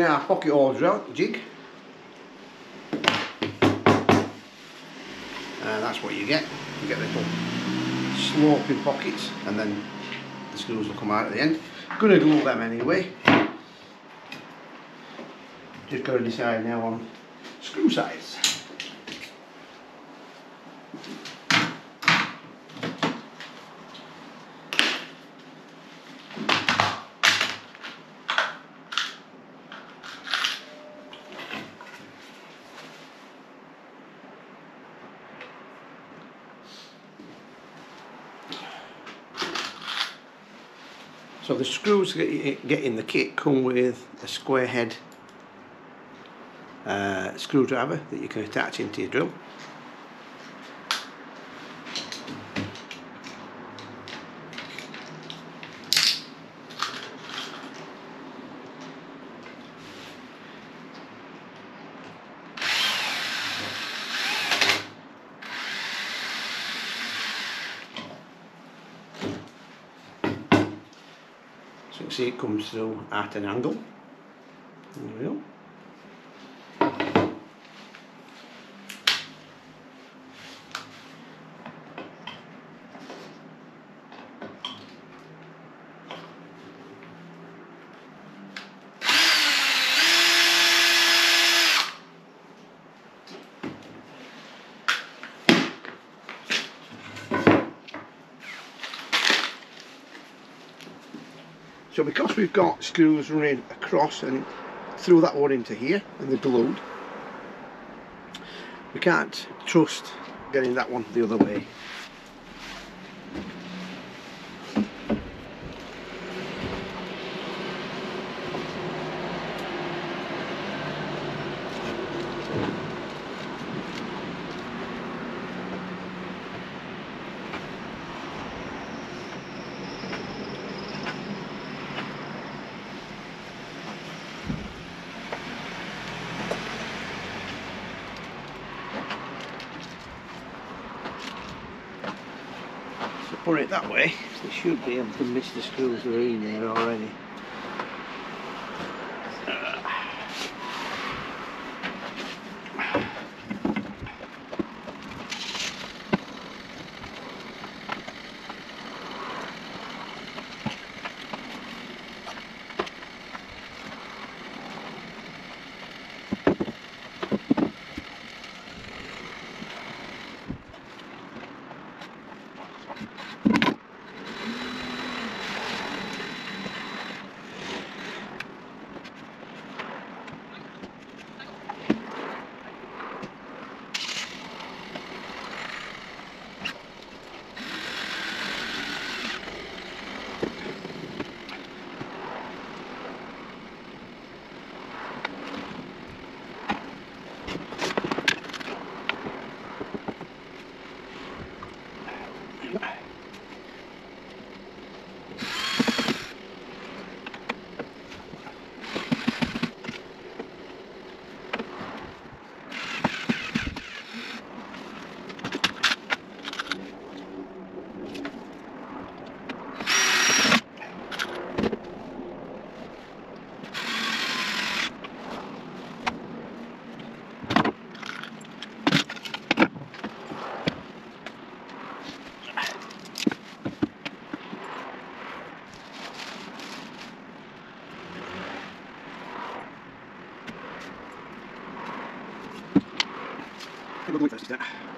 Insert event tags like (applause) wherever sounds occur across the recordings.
using our pocket drill jig. And that's what you get. You get little sloping pockets and then the screws will come out at the end. Gonna glue them anyway. Just gotta decide now on screw size. The screws that get in the kit come with a square head uh, screwdriver that you can attach into your drill. So you can see it comes through at an angle. There we go. So because we've got screws running across and through that one into here and they're glued, we can't trust getting that one the other way. Put it that way, they should be the screws that are in there already. That?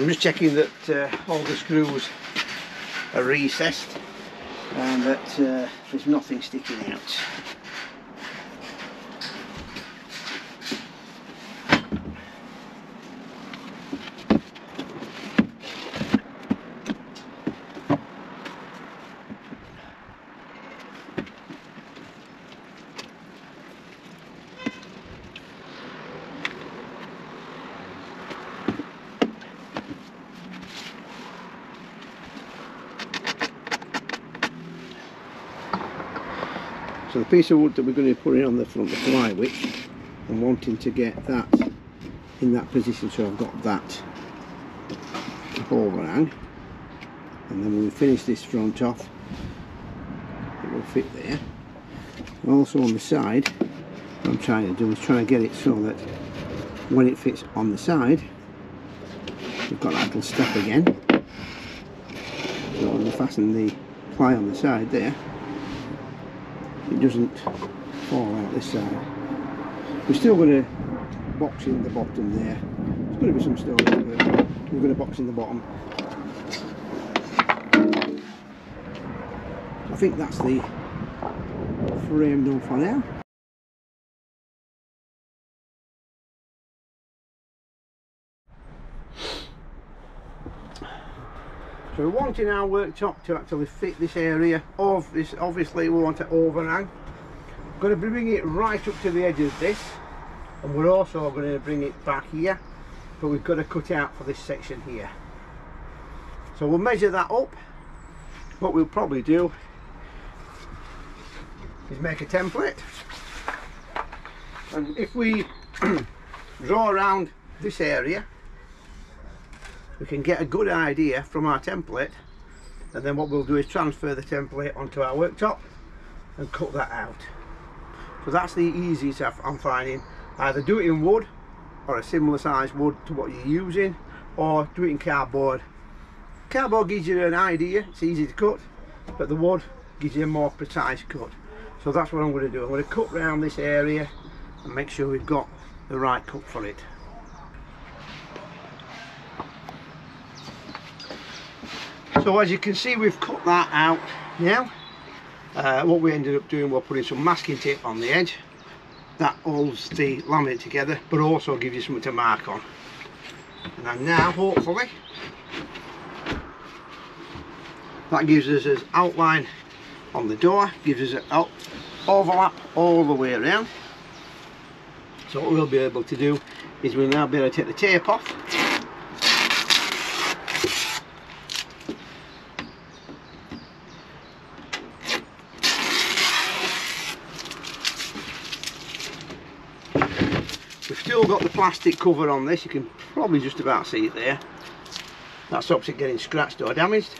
I'm just checking that uh, all the screws are recessed and that uh, there's nothing sticking out. So the piece of wood that we're going to be putting on the front, of the flywitch, I'm wanting to get that in that position so I've got that overhang and then when we finish this front off it will fit there. Also on the side what I'm trying to do is trying to get it so that when it fits on the side we've got that little step again so when we fasten the ply on the side there doesn't fall out this side. We're still going to box in the bottom there. There's going to be some storage, we're going to box in the bottom. I think that's the frame done for now. So we're wanting our worktop to actually fit this area of this, obviously we want an overhang. I'm going to bring it right up to the edge of this and we're also going to bring it back here but we've got to cut out for this section here. So we'll measure that up. What we'll probably do is make a template and if we (clears throat) draw around this area we can get a good idea from our template and then what we'll do is transfer the template onto our worktop and cut that out. So that's the easiest I'm finding. Either do it in wood or a similar size wood to what you're using or do it in cardboard. Cardboard gives you an idea it's easy to cut but the wood gives you a more precise cut. So that's what I'm going to do. I'm going to cut around this area and make sure we've got the right cut for it so as you can see we've cut that out now. Uh, what we ended up doing we're putting some masking tape on the edge. That holds the laminate together but also gives you something to mark on. And then now hopefully that gives us an outline on the door gives us an overlap all the way around. So what we'll be able to do is we'll now be able to take the tape off still got the plastic cover on this. You can probably just about see it there. That stops it getting scratched or damaged.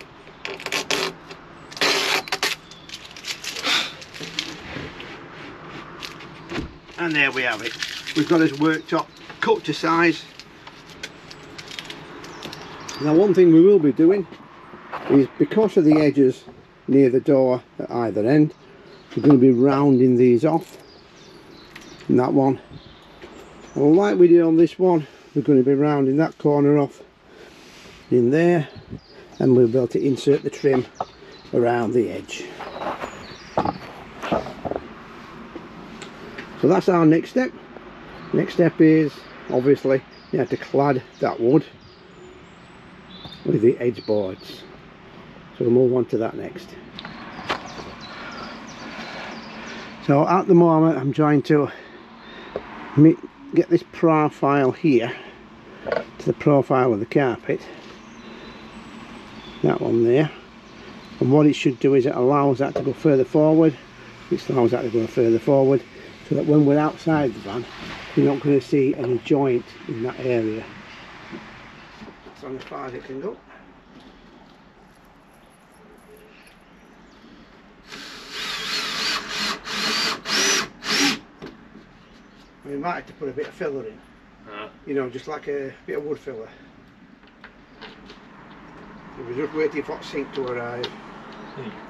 And there we have it. We've got his worktop cut to size. Now one thing we will be doing is because of the edges near the door at either end we're going to be rounding these off. And that one well like we did on this one we're going to be rounding that corner off in there and we'll be able to insert the trim around the edge. So that's our next step. Next step is obviously you have to clad that wood with the edge boards. So we'll move on to that next. So at the moment I'm trying to meet get this profile here to the profile of the carpet. That one there. And what it should do is it allows that to go further forward. It allows that to go further forward so that when we're outside the van you're not going to see any joint in that area. That's on as far as it can go We might have to put a bit of filler in. Uh. You know, just like a bit of wood filler. We're just waiting for the sink to arrive. Hmm.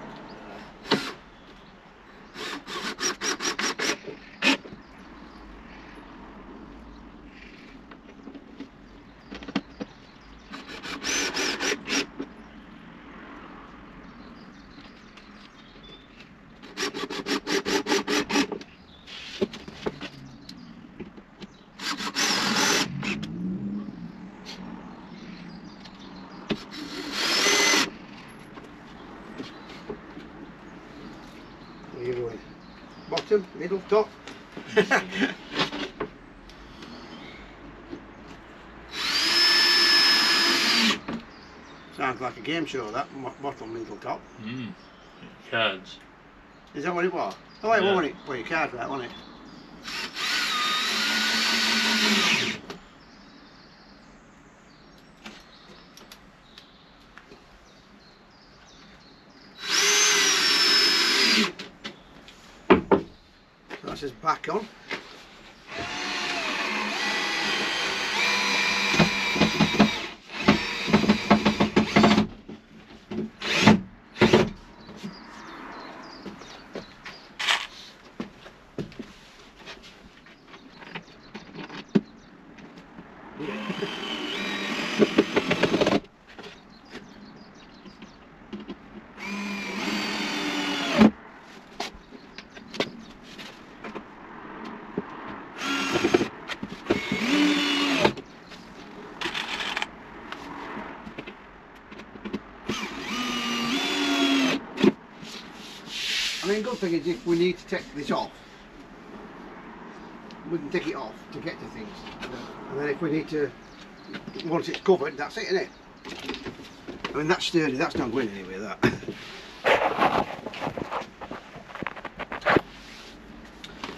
Bottom, middle, top. Sounds like a game show that, bottom, middle, top. Mm. Cards. Is that what it was? Oh, it Yeah. wasn't it? Well, your cards, right, wasn't it? His back on. Good thing is if we need to take this off, we can take it off to get to things. And then if we need to, once it's covered, that's it, isn't it? I mean, that's sturdy, that's not going anywhere, that.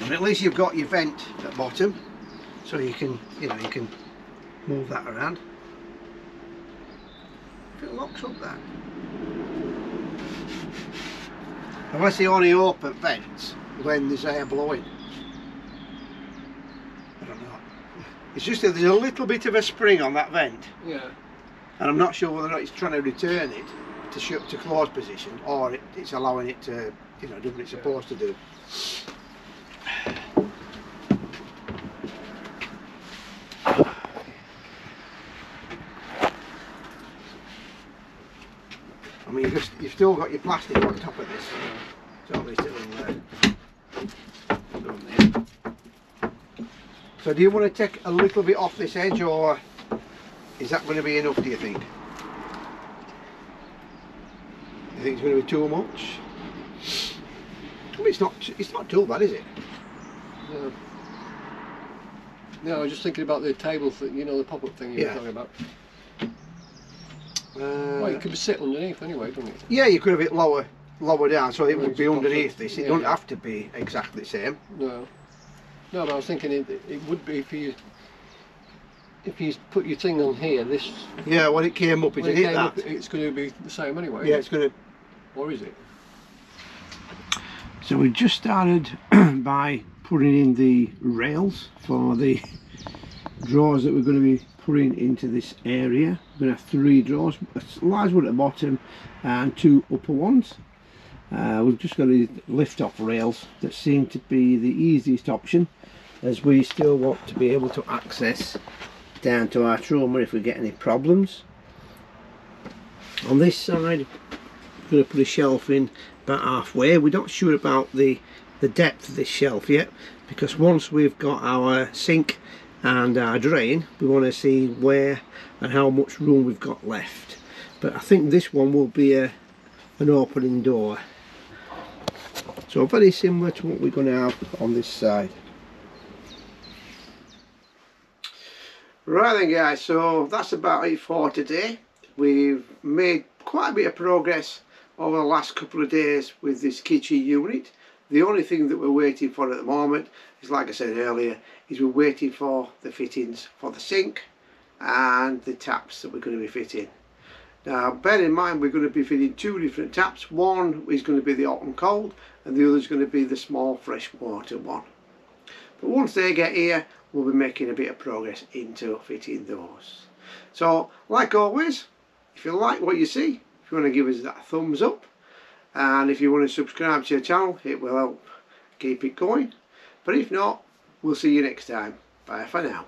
And at least you've got your vent at bottom, so you can, you know, you can move that around. If it locks up that. Unless they only open vents when there's air blowing. I don't know. It's just that there's a little bit of a spring on that vent Yeah. and I'm not sure whether or not it's trying to return it to shut to close position or it, it's allowing it to, you know, do what it's supposed to do. I mean, you've, just, you've still got your plastic on top of this. So at least it'll, go on there. So do you want to take a little bit off this edge or is that going to be enough do you think? You think it's going to be too much? I mean, it's not, it's not too bad is it? No. No, I was just thinking about the table thing, you know, the pop-up thing you Yeah. were talking about. Uh, Well, it could be sit underneath anyway, couldn't it? yeah, you could have it lower, lower down so it would be underneath this. It yeah, don't have to be exactly the same. No. No, but I was thinking it, it would be if you if you put your thing on here, this Yeah, when it came up, it it hit came that. up, it's going to be the same anyway. yeah, it's going to Or is it? So we just started (clears throat) by putting in the rails for the drawers that we're going to be putting into this area. We're going to have three drawers, a large one at the bottom and two upper ones. Uh, we've just got to lift off rails that seem to be the easiest option as we still want to be able to access down to our Truma if we get any problems. On this side we're going to put a shelf in about halfway. We're not sure about the the depth of this shelf yet because once we've got our sink and uh, our drain we want to see where and how much room we've got left. But I think this one will be a an opening door. So very similar to what we're going to have on this side. Right then guys so that's about it for today. We've made quite a bit of progress over the last couple of days with this kitchen unit. The only thing that we're waiting for at the moment is like I said earlier is we're waiting for the fittings for the sink and the taps that we're going to be fitting. Now bear in mind we're going to be fitting two different taps. One is going to be the hot and cold and the other is going to be the small fresh water one. But once they get here we'll be making a bit of progress into fitting those. So like always if you like what you see if you want to give us that thumbs up and if you want to subscribe to your channel it will help keep it going. But if not we'll see you next time. Bye for now